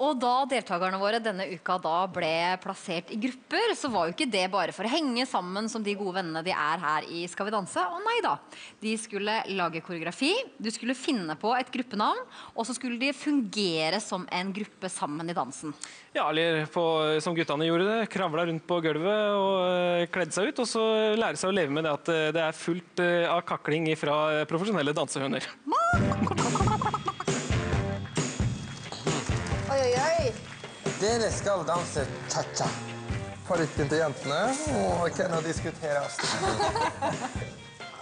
Og da deltakerne våre denne uka da ble plassert i grupper, så var jo ikke det bare for å henge sammen som de gode vennene de er her i Skal vi danse. Og nei da. De skulle lage koreografi, du skulle finne på et gruppenavn, og så skulle de fungere som en gruppe sammen i dansen. Ja, eller på, som guttene gjorde det. Kravla rundt på gulvet og eh, kledde seg ut. Og så lære seg å leve med det at eh, det er fullt eh, av kakling fra profesjonelle dansehøner. Dere skal danse cha-cha. Parykken til jentene og hvem ut her, oss.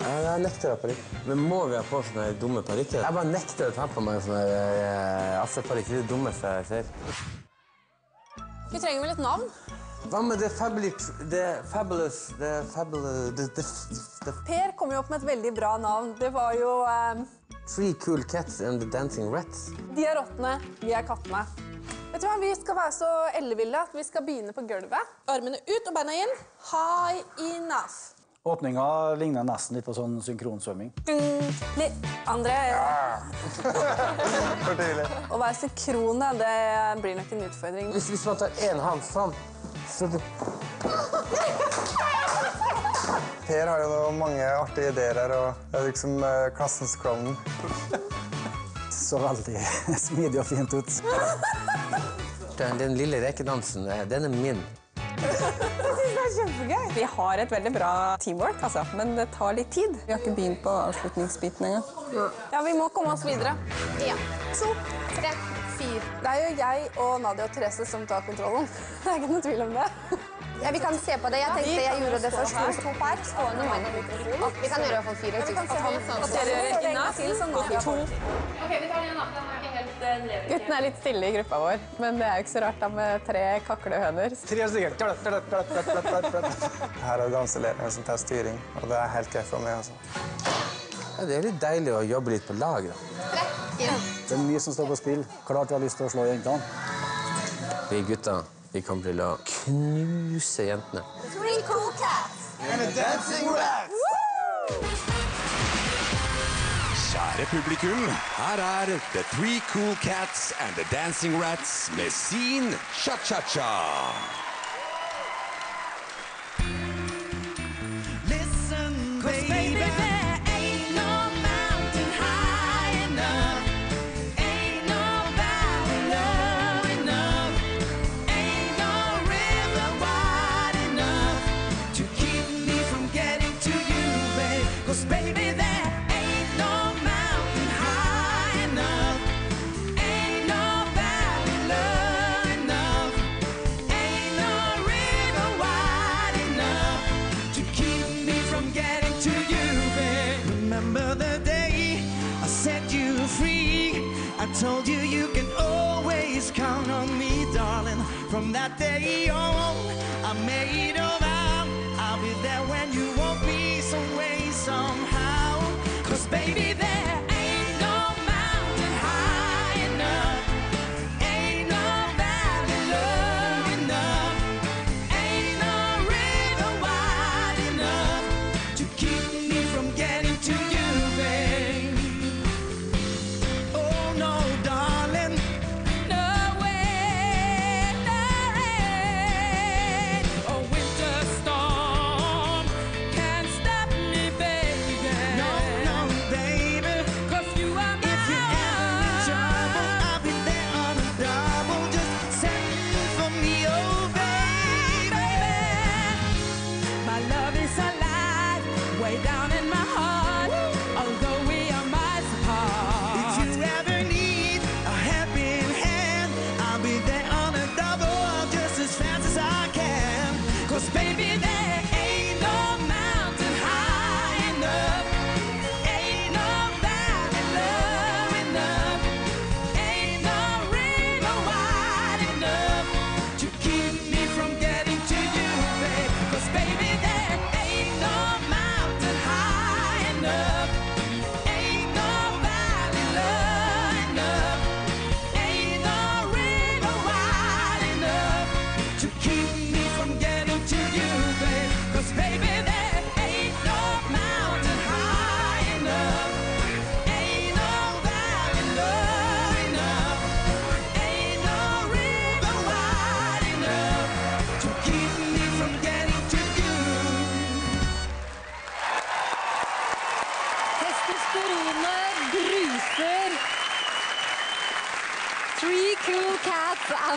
Jeg nekter å ha parykk. Men må vi ha på sånne dumme parykker? Jeg bare nekter å ta på meg sånne uh, Asse-parykk. Det er det dummeste jeg ser. Vi trenger vel et navn? Hva med The Fabulous The Fabulous The Fabulous the, the, the, Per kom jo opp med et veldig bra navn. Det var jo eh, Three Cool Cats and The Dancing Rats. De er rottene, vi er kattene. Vet du hva, Vi skal være så elleville at vi skal begynne på gulvet. Armene ut og beina inn. High enough. Åpninga ligner nesten litt på sånn synkronsvømming. Mm, litt. Andre For tidlig. Å være synkrone, det blir nok en utfordring. Hvis, hvis man tar én hånd sånn så du... Per har jo noe, mange artige ideer her, og er liksom eh, klassens klovn. Så veldig smidig og fint ut. Den, den lille rekedansen, eh, den er min. Det er kjempegøy. Vi har et veldig bra teamwork, altså, men det tar litt tid. Vi har ikke begynt på avslutningsbiten engang. Ja, vi må komme oss videre. Én, to, tre, fire. Det er jo jeg og Nadia og Therese som tar kontrollen. Det er ikke noe tvil om det. Ja, Vi kan se på det. Jeg tenkte jeg gjorde det først. Vi sto her, stående med mikrofonen. Vi kan gjøre fall fire. Vi kan se At han- at at dere dere- gjør det en gang til, så Nadia får Guttene er litt stille i gruppa vår, men det er jo ikke så rart da med tre kaklehøner. Tre stykker. Her er danselederen som tar styring, og det er helt greit for meg. altså. Ja, det er litt deilig å jobbe litt på lag. Da. Det er mye som står på spill. Klart vi har lyst til å slå jentene. Vi gutta vi kommer til å knuse jentene. Three cool cats. Kjære publikum, her er The Three Cool Cats and The Dancing Rats med sin cha-cha-cha. From that day on, I made a vow I'll be there when you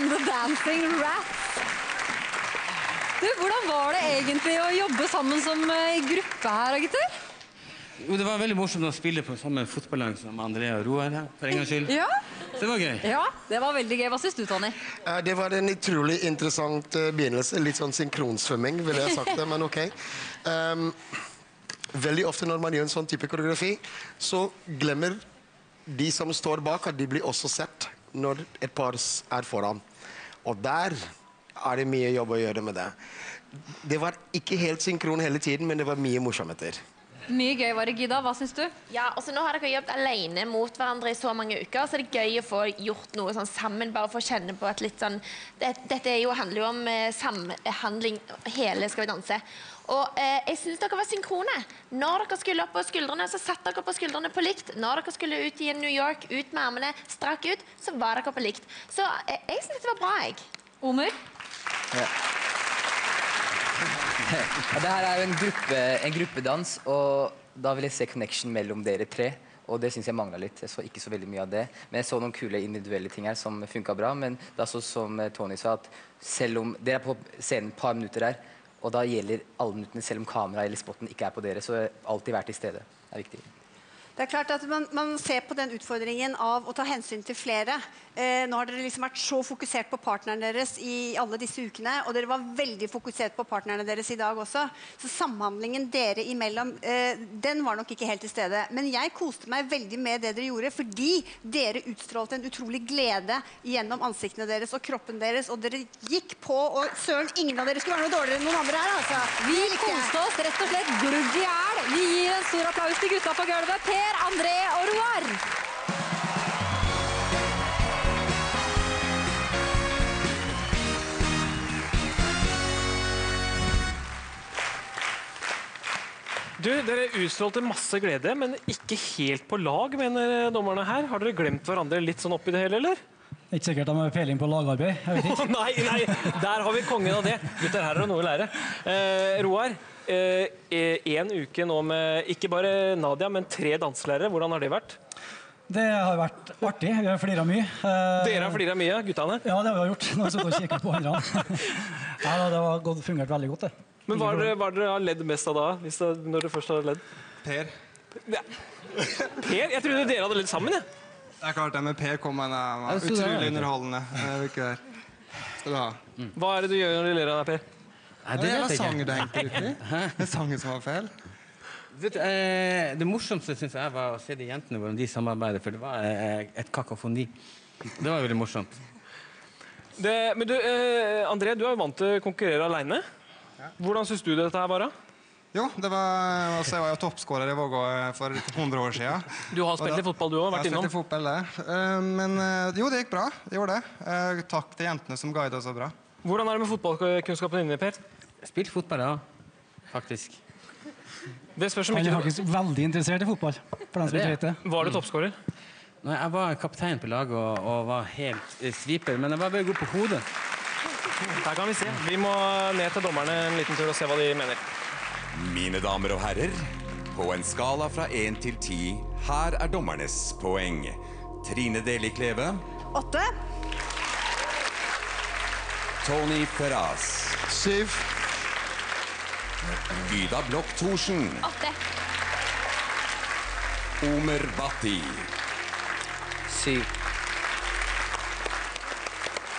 And the Dancing Rats. Du, Hvordan var det egentlig å jobbe sammen som eh, gruppe her, gutter? Jo, det var veldig morsomt å spille på samme fotballag som André og Roar her, for en gangs skyld. Ja. Det var gøy. Ja, det var veldig gøy. Hva syns du, Tony? Eh, Det var en utrolig interessant eh, begynnelse. Litt sånn synkronsvømming, ville jeg sagt det, men OK. Um, veldig ofte når man gjør en sånn type koreografi, så glemmer de som står bak, at de blir også sett når et par er foran. Og der er det mye jobb å gjøre med det. Det var ikke helt synkron hele tiden, men det var mye morsomheter. Mye gøy var det, Gida. Hva syns du? Ja, altså Nå har dere jobbet alene mot hverandre i så mange uker, så det er gøy å få gjort noe sånn sammen. bare for å kjenne på at litt sånn det, Dette er jo, handler jo om eh, samhandling, hele Skal vi danse. Og eh, jeg syns dere var synkrone. Når dere skulle opp på skuldrene, så satt dere på skuldrene på likt. Når dere skulle ut i New York, ut med armene, strakk ut, så var dere på likt. Så eh, jeg syns dette var bra, jeg. Omer? Ja, det her er jo en, gruppe, en gruppedans, og da vil jeg se connection mellom dere tre. Og det syns jeg mangla litt. Jeg så ikke så veldig mye av det. Men jeg så noen kule individuelle ting her som funka bra. Men det er så som eh, Tony sa, at selv om dere er på scenen et par minutter her, og da gjelder alle minuttene selv om kameraet eller spotten ikke er på dere, så alltid vær til stede. Det er viktig. Det er klart at man, man ser på den utfordringen av å ta hensyn til flere. Eh, nå har dere liksom vært så fokusert på partneren deres i alle disse ukene, og dere var veldig fokusert på partnerne deres i dag også. Så samhandlingen dere imellom, eh, den var nok ikke helt til stede. Men jeg koste meg veldig med det dere gjorde, fordi dere utstrålte en utrolig glede gjennom ansiktene deres og kroppen deres, og dere gikk på, og søren, ingen av dere skulle være noe dårligere enn noen andre her, altså. Vi koste oss rett og slett glugg i. Vi gir en stor applaus til gutta på gulvet, Per, André og Roar. Du, Dere utstrålte masse glede, men ikke helt på lag, mener dommerne her. Har dere glemt hverandre litt sånn oppi det hele, eller? Ikke sikkert de har peiling på lagarbeid. Jeg vet ikke. nei, nei, der har vi kongen av det. Gutter, her er det noe å lære. Eh, Roar, én uke nå med ikke bare Nadia, men tre danselærere. Hvordan har det vært? Det har vært artig. Vi har flira mye. Eh, Dere har flira mye, guttene? Ja, det har vi gjort. Nå har vi og på andre. ja, da, det har gått, fungert veldig godt, det. Men hva har dere, er dere ledd mest av da? Hvis det, når dere først har ledd? Per. Ja. Per? Jeg trodde dere hadde ledd sammen, jeg. Det er klart det, men Per kom med en Ja, uh, det er ikke utrolig underholdende der. Skal du ha. Hva er det du gjør når du ler av deg, Per? Nei, det var sangen du i. Det er sangen som var feil. Vet eh, det morsomste synes jeg var å se de jentene hvordan de samarbeider, for det var eh, et kakofoni. Det var veldig morsomt. Det, men du, eh, André, du er jo vant til å konkurrere aleine. Hvordan syns du dette her var? Jo, det var, altså, jeg var jo toppskårer i Vågå eh, for 100 år siden. Du har spilt i da- fotball, du òg? Vært Jeg har innom? spilt litt fotball, det. Eh, Men eh, jo, det gikk bra. Det gjorde det. Takk til jentene som guidet så bra. Hvordan er det med fotballkunnskapene dine, Per? Spilt fotball, ja. Faktisk. Det spørs om Han er ikke faktisk veldig interessert i fotball. For den som ikke vet det. Var du toppskårer? Nei, jeg var kaptein på laget og, og var helt eh, sviper, men jeg var bare god på hodet. Her kan vi se. Vi må ned til dommerne en liten tur og se hva de mener. Mine damer og herrer, på en skala fra 1 til 10, her er dommernes poeng. Trine Deli Kleve, Åtte. Tony Ferraz, Syv. Gyda Blokk Thorsen, Åtte. Omer Bhatti. Syv.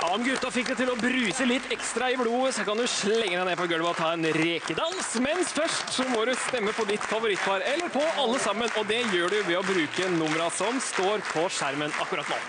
Ja, Om gutta fikk det til å bruse litt ekstra i blodet, så kan du slenge deg ned på gulvet og ta en rekedans. Mens først så må du stemme på ditt favorittpar, eller på alle sammen. Og det gjør du ved å bruke numra som står på skjermen akkurat nå.